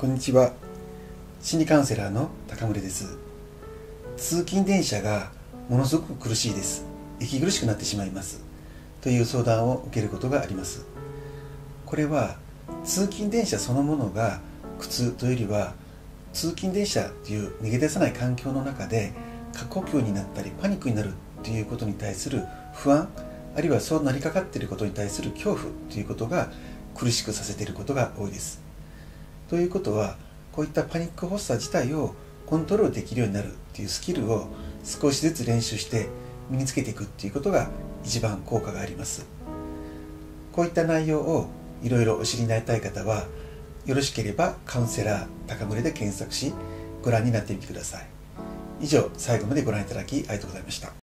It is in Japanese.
こんにちは。心理カウンセラーの高村です。通勤電車がものすごく苦しいです。息苦しくなってしまいます。という相談を受けることがあります。これは通勤電車そのものが苦痛というよりは通勤電車という逃げ出さない環境の中で過呼吸になったりパニックになるということに対する不安あるいはそうなりかかっていることに対する恐怖ということが苦しくさせていることが多いです。ということはこういったパニック発作自体をコントロールできるようになるっていうスキルを少しずつ練習して身につけていくっていうことが一番効果があります。こういった内容をいろいろお知りになりたい方はよろしければカウンセラー高村で検索しご覧になってみてください。以上最後までご覧いただきありがとうございました。